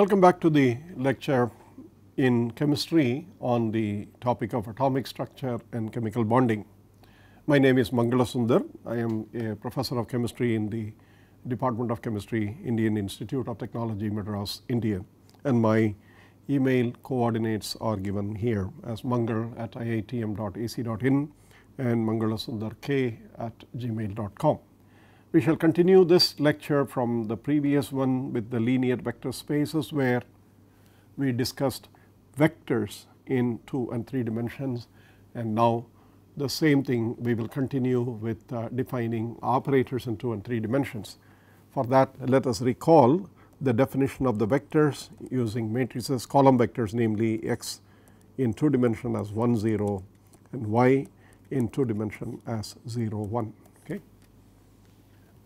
Welcome back to the lecture in chemistry on the topic of atomic structure and chemical bonding. My name is Mangala Sundar. I am a professor of chemistry in the Department of Chemistry, Indian Institute of Technology, Madras, India. And my email coordinates are given here as mangal at iitm.ac.in and mangalasundark at gmail.com. We shall continue this lecture from the previous one with the linear vector spaces where we discussed vectors in 2 and 3 dimensions and now the same thing we will continue with uh, defining operators in 2 and 3 dimensions. For that let us recall the definition of the vectors using matrices column vectors namely x in 2 dimension as 1 0 and y in 2 dimension as 0 1.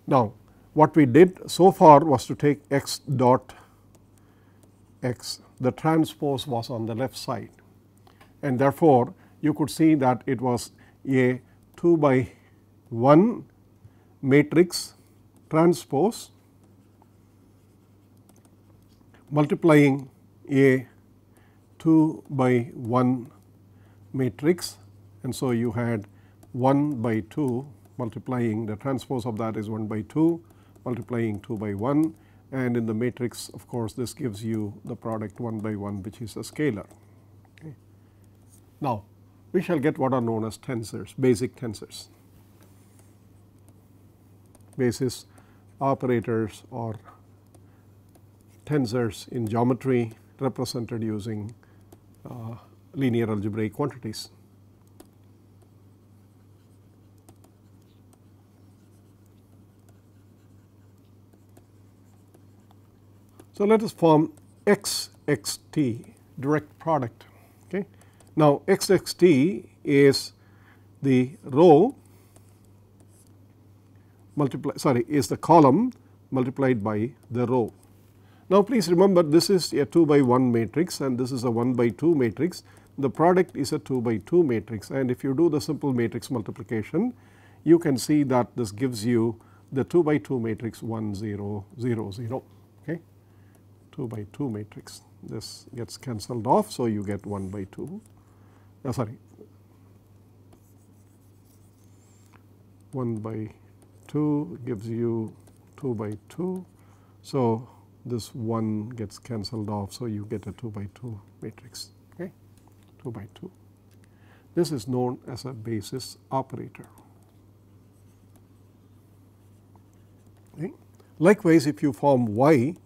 Now what we did so far was to take x dot x. The transpose was on the left side. And therefore you could see that it was a 2 by 1 matrix transpose multiplying a 2 by 1 matrix. And so you had 1 by 2 multiplying the transpose of that is 1 by 2 multiplying 2 by 1 and in the matrix of course this gives you the product 1 by 1 which is a scalar. Okay. Now we shall get what are known as tensors basic tensors basis operators or tensors in geometry represented using uh, linear algebraic quantities. So, let us form x x t direct product. Okay. Now, x x t is the row multiply sorry is the column multiplied by the row. Now, please remember this is a 2 by 1 matrix and this is a 1 by 2 matrix. The product is a 2 by 2 matrix and if you do the simple matrix multiplication you can see that this gives you the 2 by 2 matrix 1 0 0 0 okay 2 by 2 matrix this gets cancelled off. So, you get 1 by 2 uh, sorry 1 by 2 gives you 2 by 2. So, this 1 gets cancelled off. So, you get a 2 by 2 matrix okay 2 by 2. This is known as a basis operator. Okay. Likewise, if you form y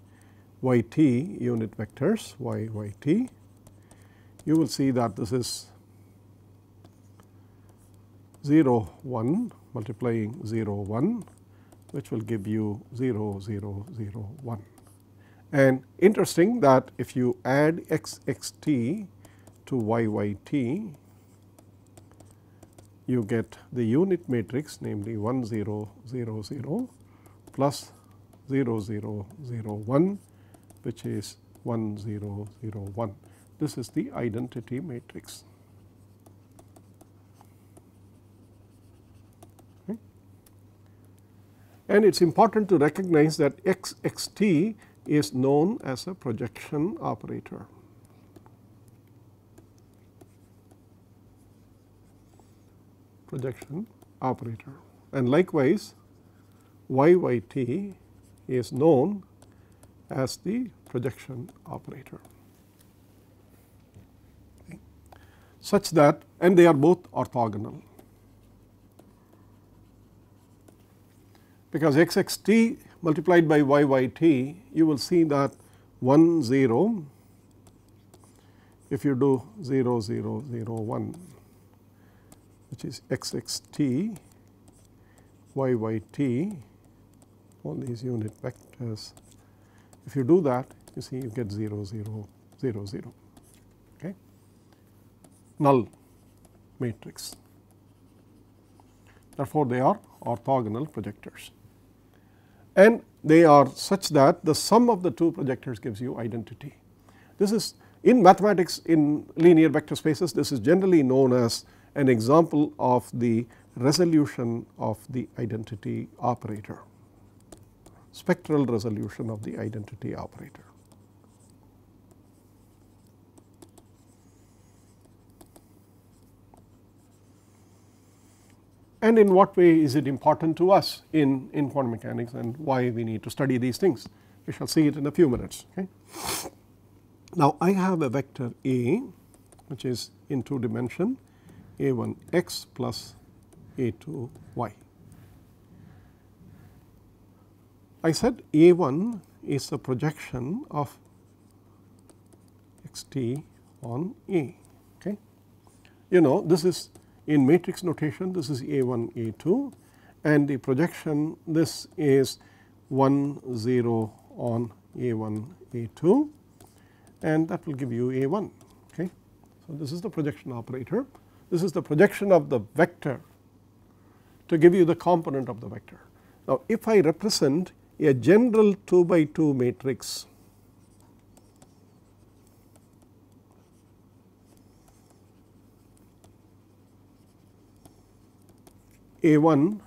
y t unit vectors y y t, you will see that this is 0 1 multiplying 0 1 which will give you 0 0 0 1. And interesting that if you add x x t to y y t, you get the unit matrix namely 1 0 0 0 plus 0 0 0 1 which is 1 0 0 1. This is the identity matrix. And it is important to recognize that x x t is known as a projection operator. projection operator and likewise y y t is known as the projection operator okay. such that and they are both orthogonal because x x t multiplied by y y t you will see that 1 0 if you do 0 0 0 1 which is x x t y y t all these unit vectors if you do that you see you get 0 0 0 0 okay? Null matrix. Therefore they are orthogonal projectors. And they are such that the sum of the two projectors gives you identity. This is in mathematics in linear vector spaces this is generally known as an example of the resolution of the identity operator, spectral resolution of the identity operator. and in what way is it important to us in, in quantum mechanics and why we need to study these things. We shall see it in a few minutes. Okay? Now I have a vector A which is in two dimension a1 x plus a2 y. I said a 1 is the projection of x t on A. Okay. You know this is in matrix notation this is A 1 A 2 and the projection this is 1 0 on A 1 A 2 and that will give you A 1. Okay. So, this is the projection operator this is the projection of the vector to give you the component of the vector. Now, if I represent a general 2 by 2 matrix A 1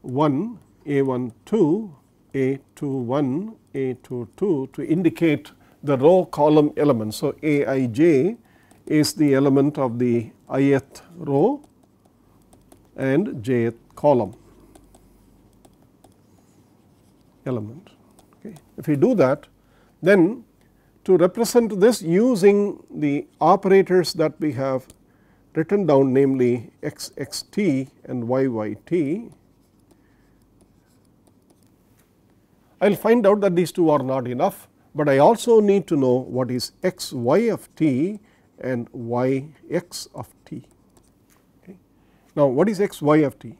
1 A 1 2 A 2 1 A 2 2 to indicate the row column elements. So, A i j is the element of the ith row and jth column element. Okay. If we do that then to represent this using the operators that we have written down namely x x t and y y t, I will find out that these two are not enough, but I also need to know what is x y of t and y x of t. Okay. Now, what is x y of t?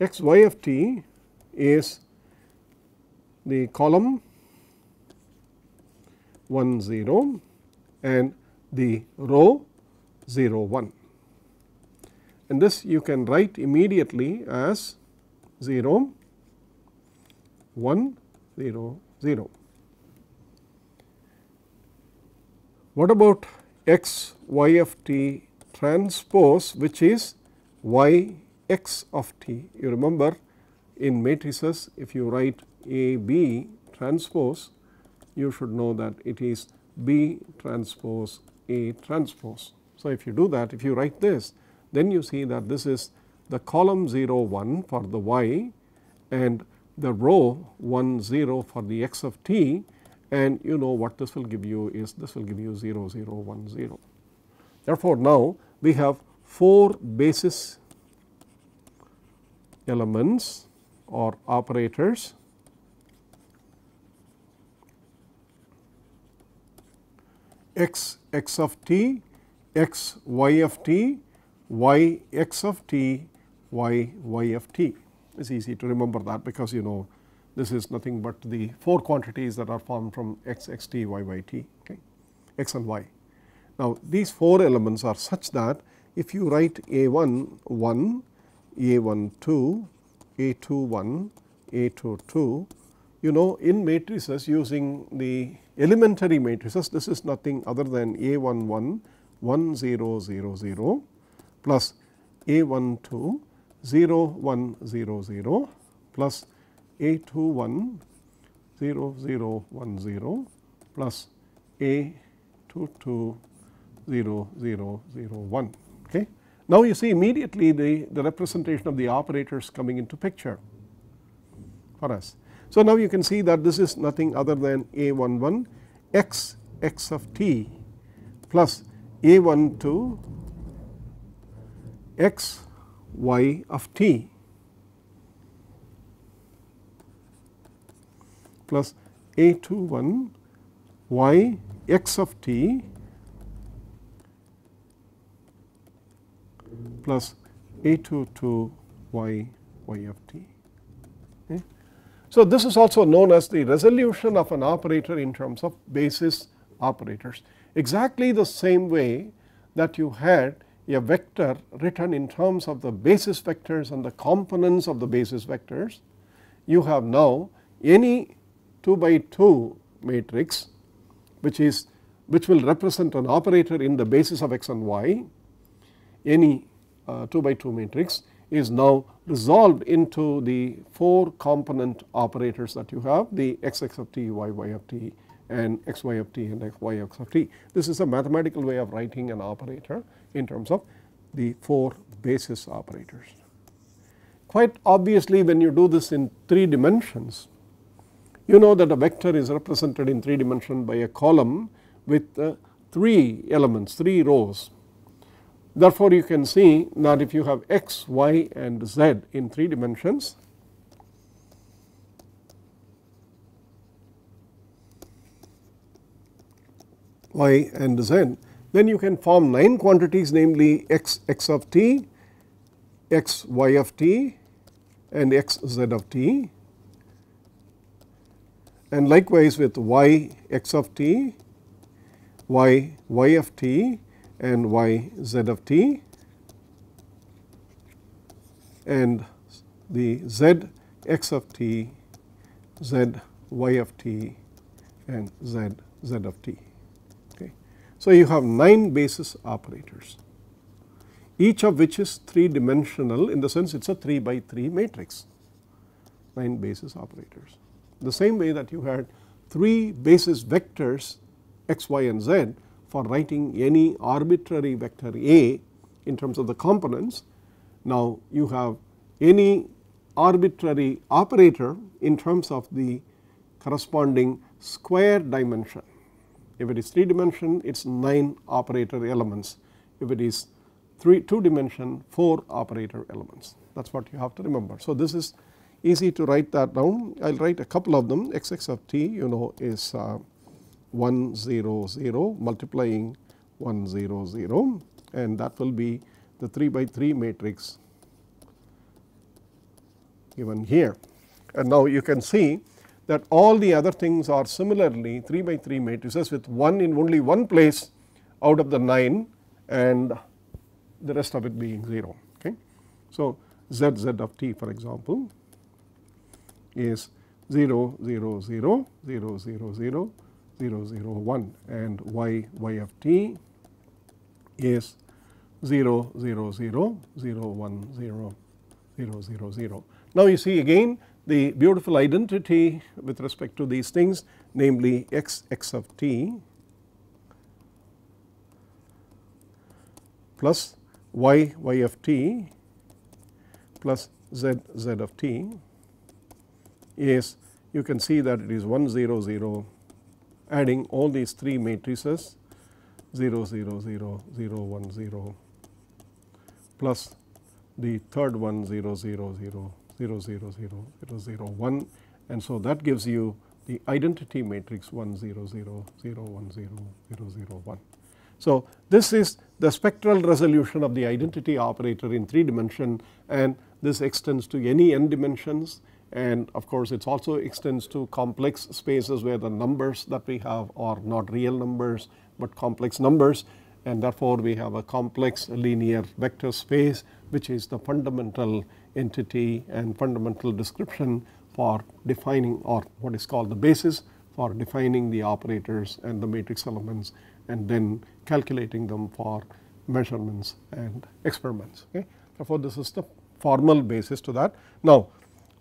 X y of t is the column 1 0 and the row 0 1 and this you can write immediately as 0 1 0 0. What about x y of t transpose which is y x of t? You remember in matrices if you write A B transpose you should know that it is B transpose A transpose. So, if you do that if you write this then you see that this is the column 0 1 for the y and the row 1 0 for the x of t and you know what this will give you is this will give you 0 0 1 0. Therefore, now we have 4 basis elements or operators x x of t, x y of t, y x of t, y y of t. It is easy to remember that because you know this is nothing but the 4 quantities that are formed from x, x t, y, y t, okay, x and y. Now, these 4 elements are such that if you write a 1 1, a 1 2, a 2 1, a 2 2, you know in matrices using the elementary matrices this is nothing other than a 1 1 1 0 0 0 plus a 1 2 0 1 0 0 plus a 2 1 0 0 1 0 plus a 2 2 0 0 0 1. Okay. Now, you see immediately the, the representation of the operators coming into picture for us. So, now you can see that this is nothing other than a 1 1 x x of t plus a 1 2 x y of t plus a 2 1 y x of t plus a 2 2 y y of t. Okay. So, this is also known as the resolution of an operator in terms of basis operators exactly the same way that you had a vector written in terms of the basis vectors and the components of the basis vectors. You have now any 2 by 2 matrix which is which will represent an operator in the basis of x and y any 2 by 2 matrix is now resolved into the 4 component operators that you have the x x of t, y y of t and x y of t and x y x of t. This is a mathematical way of writing an operator in terms of the 4 basis operators. Quite obviously when you do this in 3 dimensions you know that a vector is represented in 3 dimension by a column with uh, 3 elements 3 rows. Therefore, you can see that if you have x, y and z in 3 dimensions y and z then you can form 9 quantities namely x x of t, x y of t and x z of t. And likewise with y x of t, y y of t and y z of t and the z x of t, z y of t and z z of t. Okay. So, you have 9 basis operators each of which is 3 dimensional in the sense it is a 3 by 3 matrix 9 basis operators. The same way that you had 3 basis vectors x, y and z for writing any arbitrary vector A in terms of the components. Now, you have any arbitrary operator in terms of the corresponding square dimension if it is 3 dimension it is 9 operator elements. If it is 3 2 dimension 4 operator elements that is what you have to remember. So, this is easy to write that down I will write a couple of them x x of t you know is uh, 1 0 0 multiplying 1 0 0 and that will be the 3 by 3 matrix given here. And now you can see that all the other things are similarly 3 by 3 matrices with 1 in only one place out of the 9 and the rest of it being 0. Okay. So, z z of t for example is 0 0 0 0 0 0 0 0 1 and y y of t is 0 0 0 0 1 0 0 0 0. Now, you see again the beautiful identity with respect to these things namely x x of t plus y y of t plus z z of t is you can see that it is 1 0 0 adding all these 3 matrices 0 0 0 0 1 0 plus the third one 0 0 0 0 0 0 0 0 1 and so that gives you the identity matrix 1 0 0 0 1 0 0 0 1. So, this is the spectral resolution of the identity operator in 3 dimension and this extends to any n dimensions and of course, it also extends to complex spaces where the numbers that we have are not real numbers, but complex numbers and therefore, we have a complex linear vector space which is the fundamental entity and fundamental description for defining or what is called the basis for defining the operators and the matrix elements and then calculating them for measurements and experiments. Okay. Therefore, this is the formal basis to that. Now,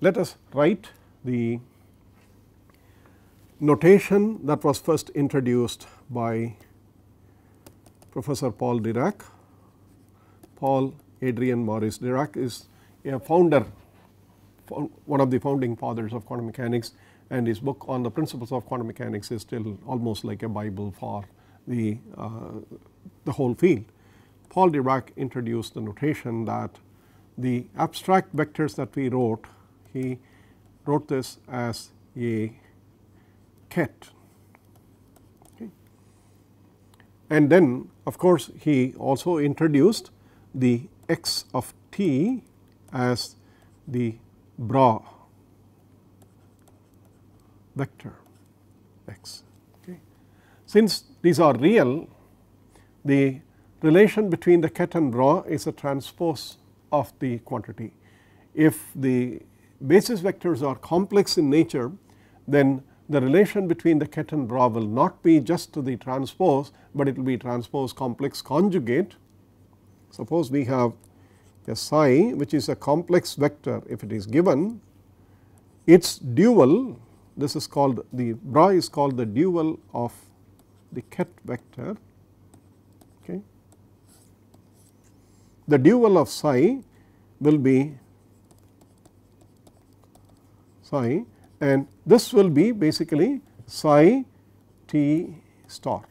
let us write the notation that was first introduced by Professor Paul Dirac. Paul Adrian Maurice Dirac is a founder, one of the founding fathers of quantum mechanics and his book on the principles of quantum mechanics is still almost like a bible for the, uh, the whole field. Paul Dirac introduced the notation that the abstract vectors that we wrote, he wrote this as a ket. And then of course, he also introduced the x of t as the bra vector x. Okay. Since these are real, the relation between the ket and bra is a transpose of the quantity. If the basis vectors are complex in nature, then the relation between the ket and bra will not be just to the transpose, but it will be transpose complex conjugate. Suppose we have a psi which is a complex vector if it is given its dual this is called the bra is called the dual of the ket vector okay. The dual of psi will be psi and this will be basically psi t star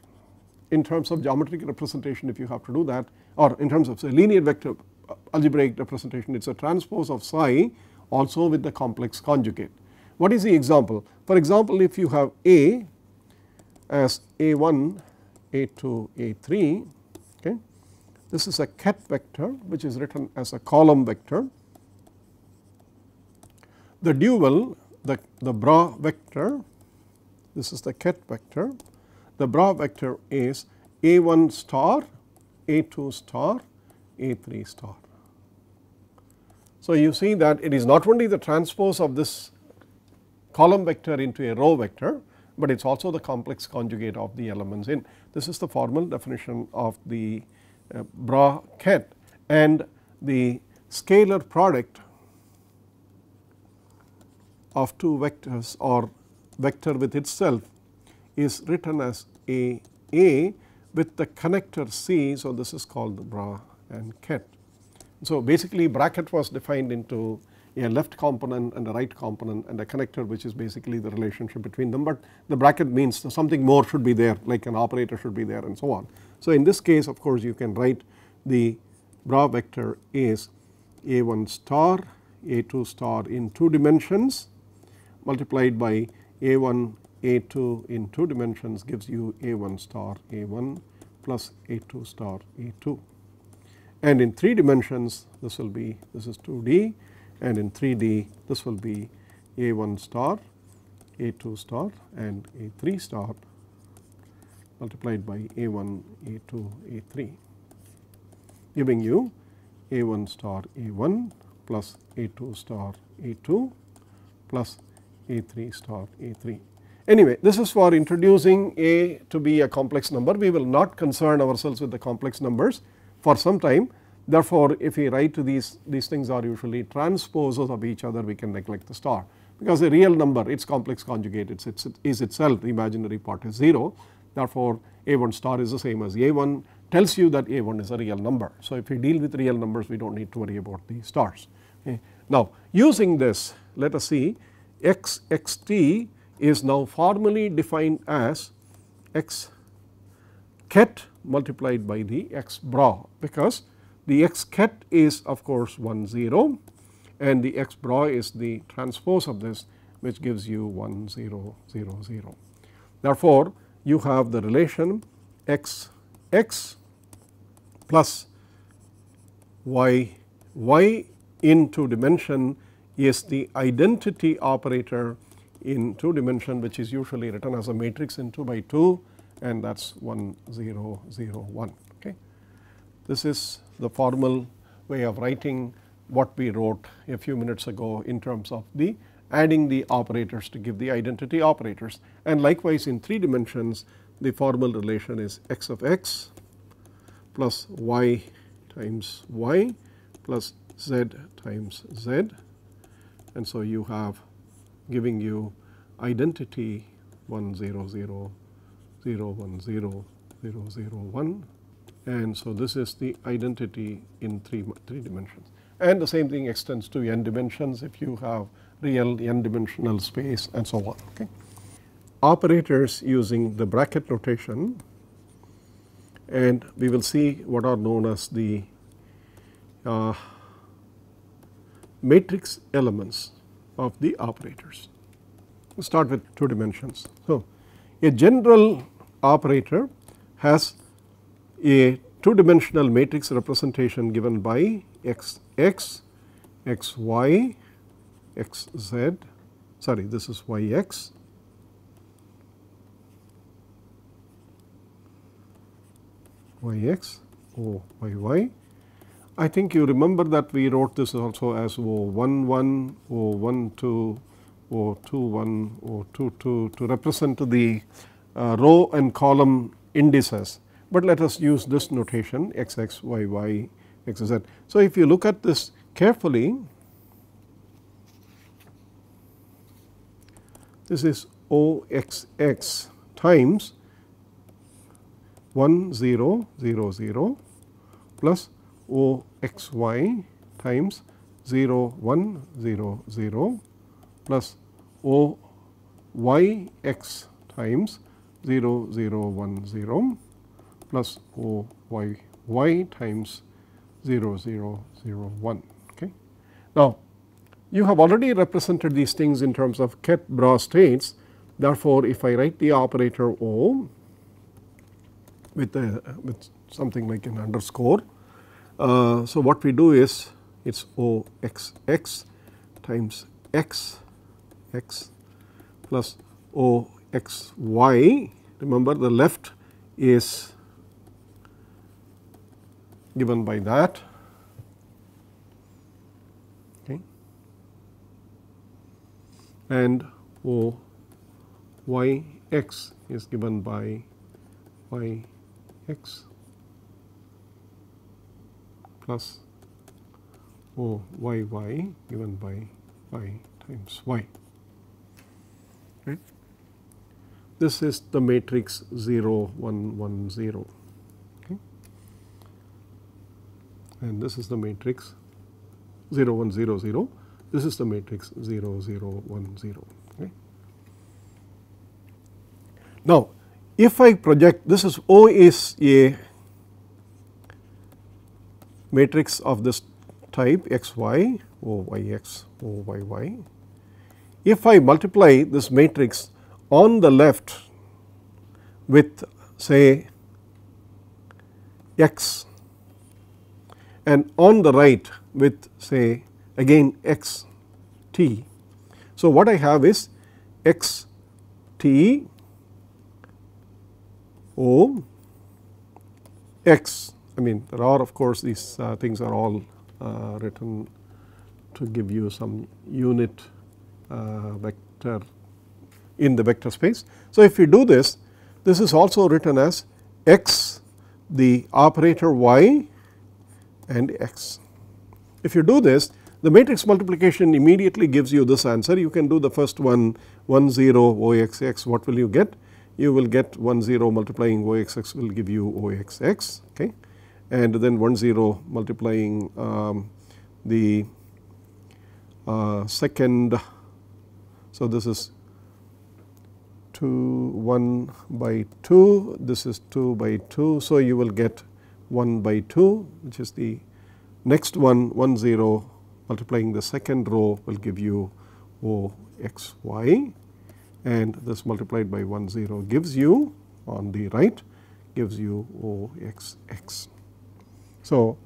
in terms of geometric representation if you have to do that or in terms of say linear vector uh, algebraic representation it is a transpose of psi also with the complex conjugate. What is the example? For example, if you have A as A1, A2, A3 okay, this is a ket vector which is written as a column vector. The dual the, the bra vector this is the ket vector the bra vector is A1 star, A2 star, A3 star. So, you see that it is not only the transpose of this column vector into a row vector, but it is also the complex conjugate of the elements in. This is the formal definition of the uh, bra ket and the scalar product of two vectors or vector with itself is written as A A with the connector C. So, this is called the bra and ket. So, basically bracket was defined into a left component and a right component and a connector which is basically the relationship between them, but the bracket means something more should be there like an operator should be there and so on. So, in this case of course, you can write the bra vector is A1 star A2 star in 2 dimensions multiplied by A1 a2 in 2 dimensions gives you A1 star A1 plus A2 star A2 and in 3 dimensions this will be this is 2D and in 3D this will be A1 star A2 star and A3 star multiplied by A1 A2 A3 giving you A1 star A1 plus A2 star A2 plus A3 star A3 Anyway, this is for introducing A to be a complex number. We will not concern ourselves with the complex numbers for some time. Therefore, if we write these, these things are usually transposes of each other, we can neglect the star because a real number its complex conjugate it's, it's, it is itself the imaginary part is 0. Therefore, A1 star is the same as A1 tells you that A1 is a real number. So, if we deal with real numbers we do not need to worry about the stars. Okay. Now, using this let us see x x t is now formally defined as x ket multiplied by the x bra because the x ket is of course 1 0 and the x bra is the transpose of this which gives you 1 0 0 0. Therefore, you have the relation x x plus y y into dimension is the identity operator in 2 dimension which is usually written as a matrix in 2 by 2 and that is 1 0 0 1 okay. This is the formal way of writing what we wrote a few minutes ago in terms of the adding the operators to give the identity operators and likewise in 3 dimensions the formal relation is x of x plus y times y plus z times z and so you have giving you identity 1 0 0 0 1 0 0 0 1 and so this is the identity in 3, three dimensions and the same thing extends to n dimensions if you have real n dimensional space and so on. Okay. Operators using the bracket notation and we will see what are known as the uh, matrix elements of the operators. We start with 2 dimensions. So, a general operator has a 2 dimensional matrix representation given by x x, x y, x z, sorry this is y x, y x, o y y I think you remember that we wrote this also as O1 1, O1 2, O2 1, O2 to represent the uh, row and column indices, but let us use this notation x x y y x z. So, if you look at this carefully this is O x x times 1 0 0 0 plus O x y times 0 1 0 0 plus O y x times 0 0 1 0 plus O y y times 0 0 0 1. Okay. Now, you have already represented these things in terms of ket bra states. Therefore, if I write the operator O with a with something like an underscore. Uh, so, what we do is it is O x x times x x plus O x y. Remember the left is given by that. Okay. And O y x is given by y x plus O y y given by y times y. Right. This is the matrix 0 1 1 0 okay. and this is the matrix 0 1 0 0 this is the matrix 0 0 1 0 okay. Now, if I project this is O is a matrix of this type x y O y x O y y. If I multiply this matrix on the left with say x and on the right with say again x t. So, what I have is x t O x I mean there are of course these uh, things are all uh, written to give you some unit uh, vector in the vector space. So, if you do this this is also written as x the operator y and x. If you do this the matrix multiplication immediately gives you this answer you can do the first one 1 0 O x x what will you get you will get 1 0 multiplying O x x will give you O x x okay and then 1 0 multiplying um, the uh, second. So, this is 2 1 by 2 this is 2 by 2. So, you will get 1 by 2 which is the next one 1 0 multiplying the second row will give you O x y and this multiplied by 1 0 gives you on the right gives you O x x. So,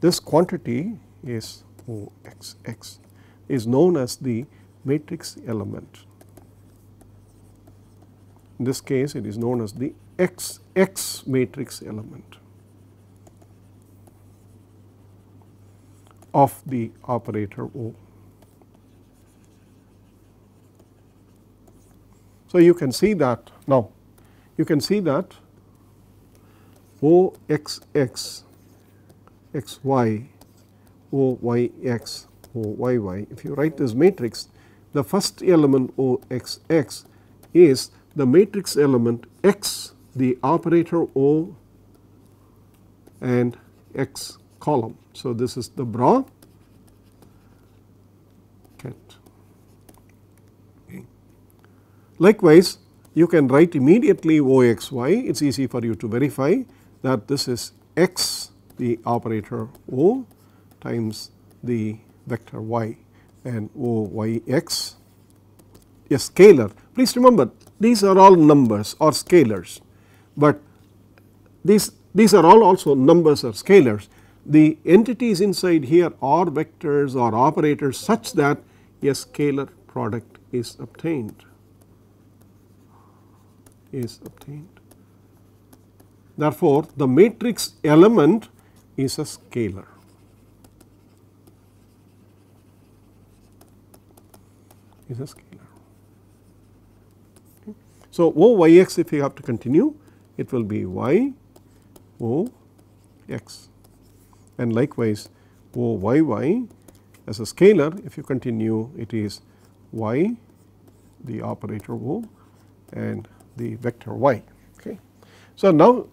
this quantity is O x x is known as the matrix element. In this case it is known as the x x matrix element of the operator O. So, you can see that now you can see that O x x x y O y x O y y. If you write this matrix the first element O x x is the matrix element x the operator O and x column. So, this is the bra Likewise, you can write immediately O x y, it is easy for you to verify that this is x the operator O times the vector y and O y x a scalar. Please remember these are all numbers or scalars, but these, these are all also numbers or scalars. The entities inside here are vectors or operators such that a scalar product is obtained is obtained. Therefore, the matrix element is a scalar. is a scalar. Okay. So, O y x if you have to continue it will be y O x and likewise O y y as a scalar if you continue it is y the operator O and the vector y. Okay. So, now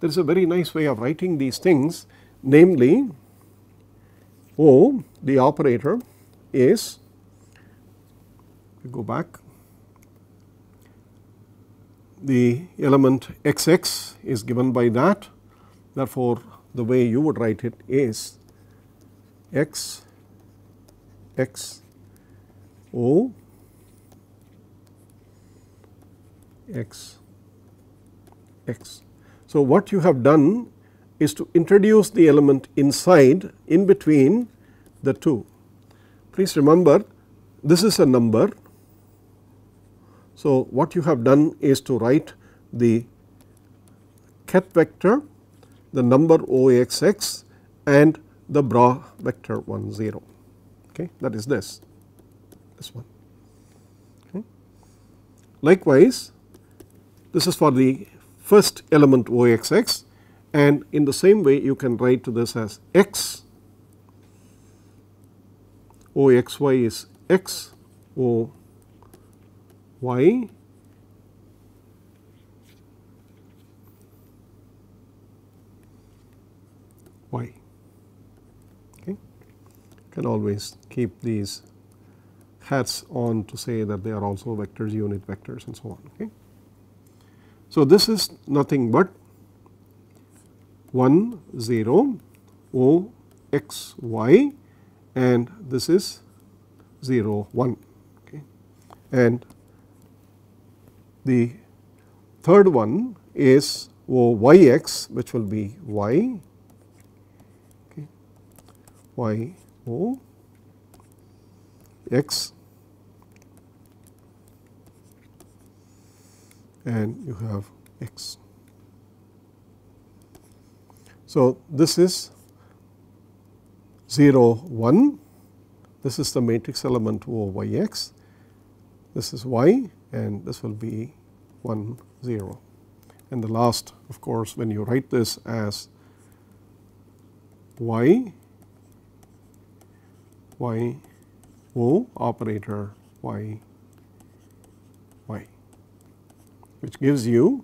there is a very nice way of writing these things namely O the operator is go back the element x x is given by that therefore, the way you would write it is x x O x x. So, what you have done is to introduce the element inside in between the two. Please remember this is a number. So, what you have done is to write the ket vector, the number OXX and the bra vector 1 0 okay that is this this one okay. Likewise this is for the first element OXX and in the same way you can write to this as x. O x y is x. O y y. Okay? Can always keep these hats on to say that they are also vectors unit vectors and so on. Okay? So, this is nothing but 1 0 O x y and this is 0 1 okay. and the third one is O y x which will be y okay, y O x and you have x. So, this is 0 1 this is the matrix element O y x. This is y and this will be 1 0 and the last of course when you write this as y y O operator y y which gives you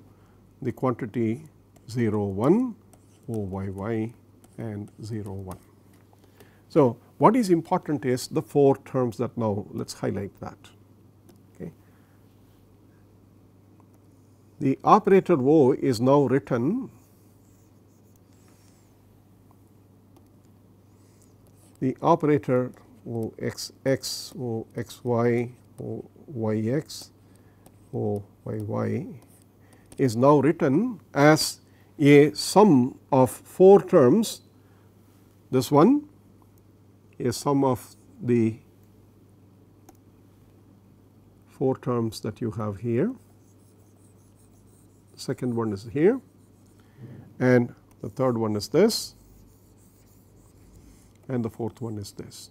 the quantity 0 1 O y y and 0 1. So, what is important is the four terms that now let us highlight that. Okay. The operator O is now written the operator O x x O x y O y x O y y is now written as a sum of four terms. This one is sum of the four terms that you have here. The second one is here and the third one is this and the fourth one is this.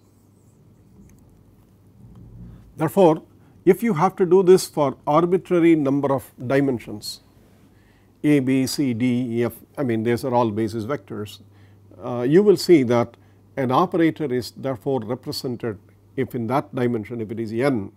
Therefore, if you have to do this for arbitrary number of dimensions a, b, c, d, e, f I mean these are all basis vectors, uh, you will see that an operator is therefore represented if in that dimension if it is n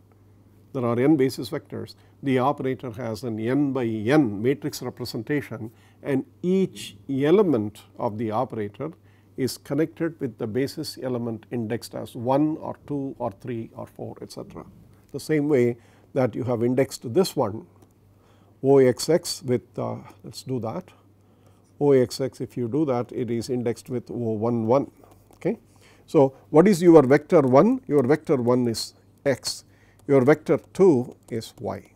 there are n basis vectors. The operator has an n by n matrix representation and each element of the operator is connected with the basis element indexed as 1 or 2 or 3 or 4 etc the same way that you have indexed this one OXX with uh, let us do that OXX if you do that it is indexed with O11 okay. So, what is your vector 1? Your vector 1 is x, your vector 2 is y.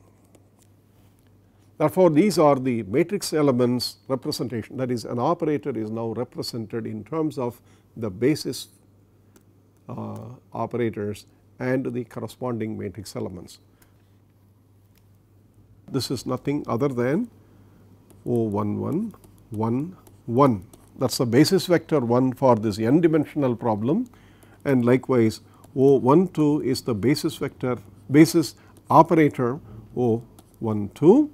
Therefore, these are the matrix elements representation that is an operator is now represented in terms of the basis uh, operators and the corresponding matrix elements. This is nothing other than O11 1 1 that is the basis vector 1 for this n dimensional problem. And likewise O12 is the basis vector basis operator O12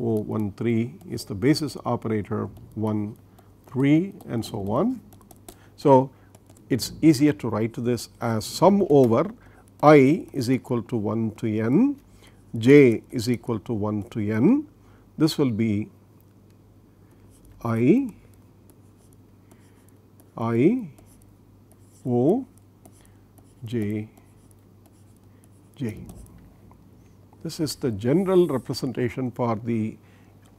O13 is the basis operator 1 3 and so on. So, it is easier to write this as sum over i is equal to 1 to n, j is equal to 1 to n. This will be i, i, o, j, j. This is the general representation for the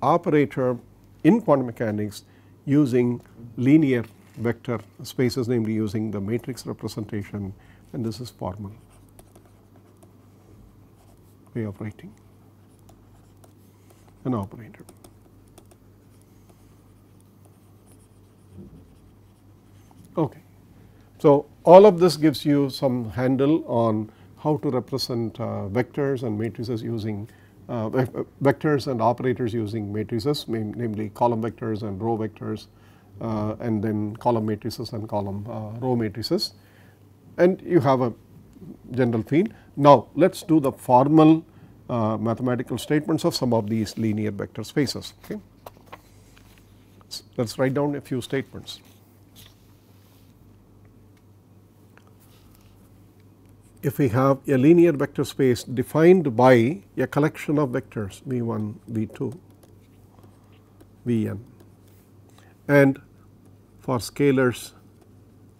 operator in quantum mechanics using linear vector spaces namely using the matrix representation and this is formal way of writing an operator. Okay. So, all of this gives you some handle on how to represent uh, vectors and matrices using uh, vectors and operators using matrices namely column vectors and row vectors uh, and then column matrices and column uh, row matrices and you have a general feel. Now, let us do the formal uh, mathematical statements of some of these linear vector spaces. Okay. Let us write down a few statements. If we have a linear vector space defined by a collection of vectors v 1, v 2, v n and for scalars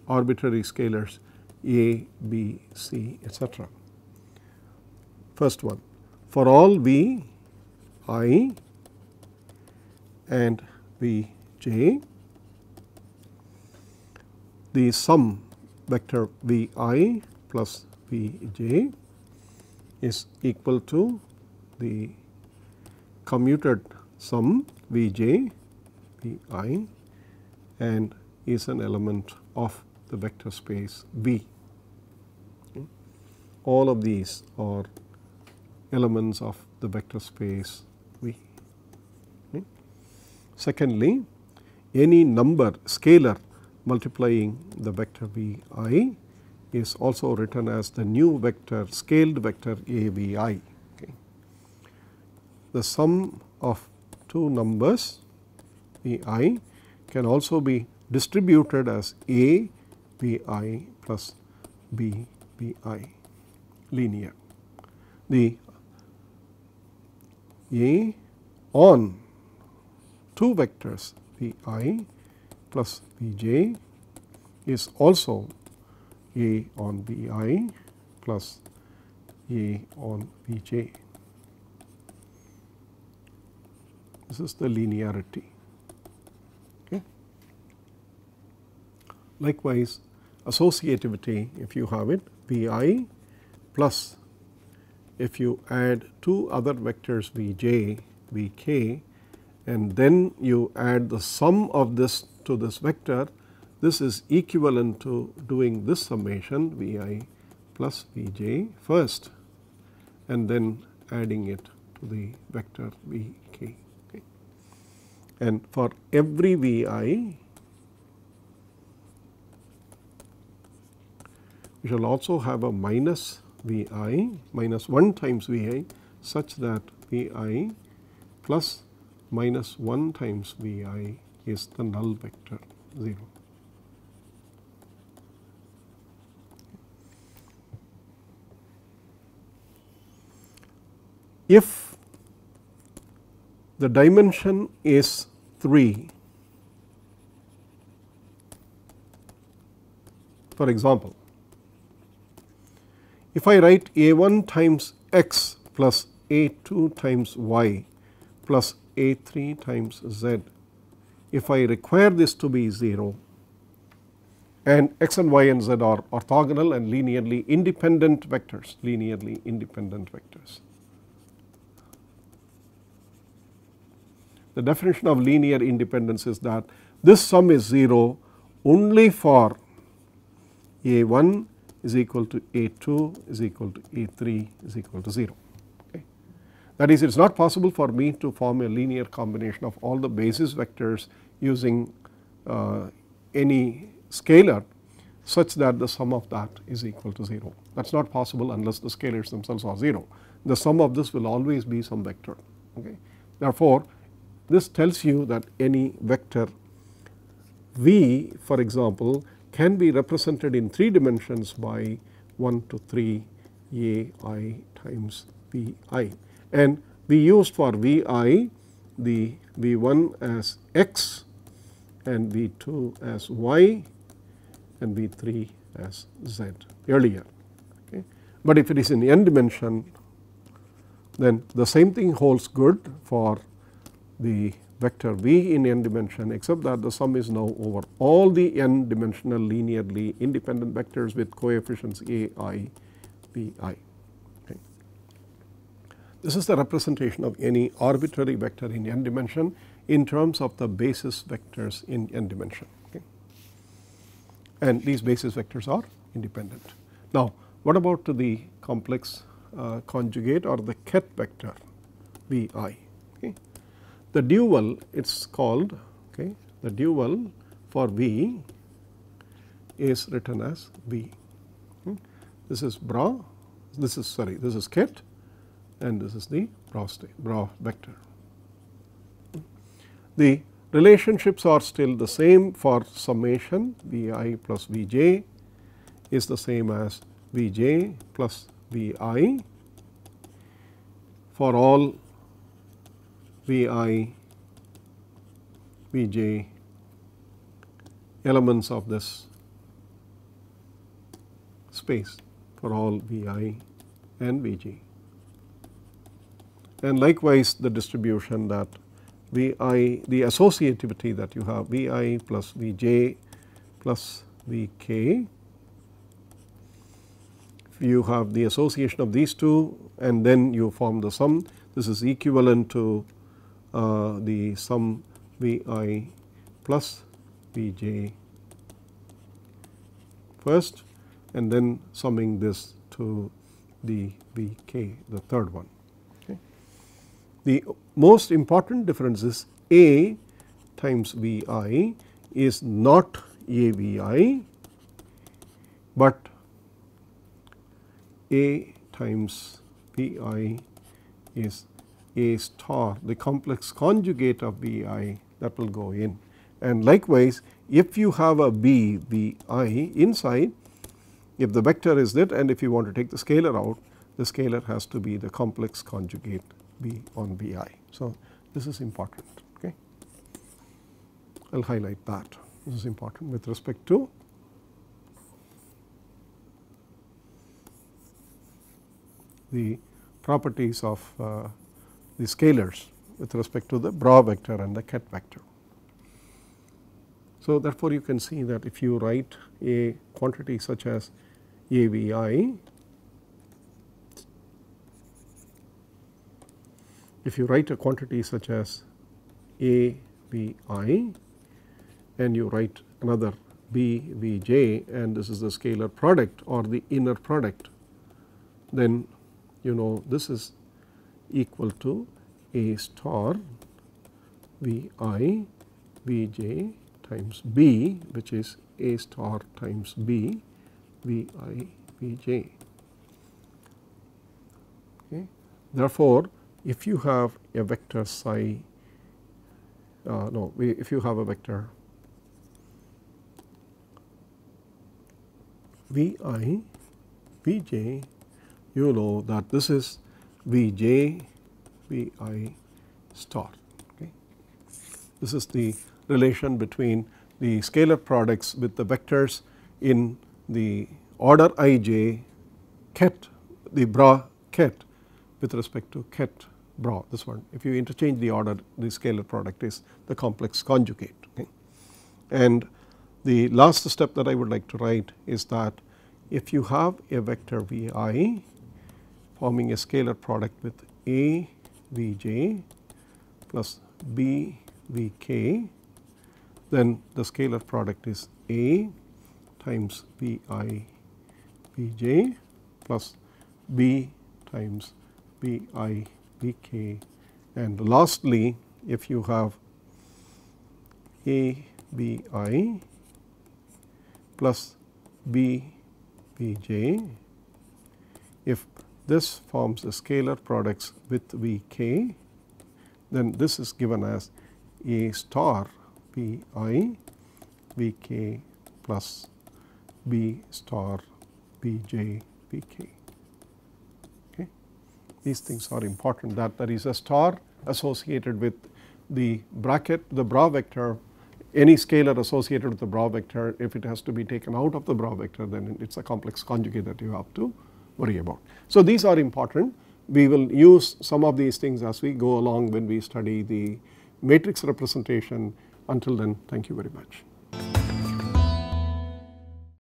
arbitrary scalars a, b, c etc. First one for all v i and v j the sum vector v i plus v j is equal to the commuted sum v j v i and is an element of the vector space V. All of these are elements of the vector space V. Hmm? Secondly, any number scalar multiplying the vector V i is also written as the new vector scaled vector A V i. Okay. The sum of two numbers V i can also be distributed as A B i plus B B i linear. The A on two vectors the i plus V j is also A on V i plus A on V j. This is the linearity. Likewise, associativity if you have it V i plus if you add two other vectors V j, V k and then you add the sum of this to this vector, this is equivalent to doing this summation V i plus V j first and then adding it to the vector V k. Okay. And for every V i we shall also have a minus V i minus 1 times V i such that V i plus minus 1 times V i is the null vector 0. If the dimension is 3 for example if I write a 1 times x plus a 2 times y plus a 3 times z, if I require this to be 0 and x and y and z are orthogonal and linearly independent vectors, linearly independent vectors. The definition of linear independence is that this sum is 0 only for a 1 is equal to A 2 is equal to A 3 is equal to 0. Okay. That is it is not possible for me to form a linear combination of all the basis vectors using uh, any scalar such that the sum of that is equal to 0. That is not possible unless the scalars themselves are 0. The sum of this will always be some vector. Okay. Therefore, this tells you that any vector v for example can be represented in 3 dimensions by 1 to 3 A i times V i and we used for V i the V 1 as x and V 2 as y and V 3 as z earlier. Okay. But if it is in n dimension then the same thing holds good for the vector v in n dimension except that the sum is now over all the n dimensional linearly independent vectors with coefficients a i b i. Okay. This is the representation of any arbitrary vector in n dimension in terms of the basis vectors in n dimension okay. and these basis vectors are independent. Now what about the complex uh, conjugate or the ket vector v i. The dual it is called okay, the dual for v is written as v. Hmm. This is bra, this is sorry, this is ket and this is the bra, bra vector. The relationships are still the same for summation V i plus V j is the same as V j plus V i for all V i V j elements of this space for all V i and V j. And likewise the distribution that V i the associativity that you have V i plus V j plus V k. You have the association of these two and then you form the sum. This is equivalent to uh, the sum V i plus V j first and then summing this to the V k the third one. The most important difference is A times V i is not A V i, but A times V i is A star the complex conjugate of bi that will go in and likewise if you have a b, the i inside if the vector is that and if you want to take the scalar out the scalar has to be the complex conjugate B on B i. So, this is important okay. I will highlight that this is important with respect to the properties of uh, the scalars with respect to the bra vector and the ket vector. So, therefore, you can see that if you write a quantity such as A v i if you write a quantity such as A V i and you write another B V j and this is the scalar product or the inner product then you know this is equal to A star V i V j times B which is A star times B V i V j. Okay. Therefore, if you have a vector psi uh, no if you have a vector v i v j you know that this is v j v i star okay. This is the relation between the scalar products with the vectors in the order i j ket the bra ket with respect to ket bra this one if you interchange the order the scalar product is the complex conjugate okay. And the last step that I would like to write is that if you have a vector v i forming a scalar product with a v j plus b v k. Then the scalar product is a times v i v j plus b times v i Vk and lastly if you have A B i plus B B j if this forms a scalar products with V k. Then this is given as A star B i V k plus B star B j V k. these things are important that there is a star associated with the bracket the bra vector. Any scalar associated with the bra vector if it has to be taken out of the bra vector then it is a complex conjugate that you have to worry about. So these are important we will use some of these things as we go along when we study the matrix representation until then thank you very much.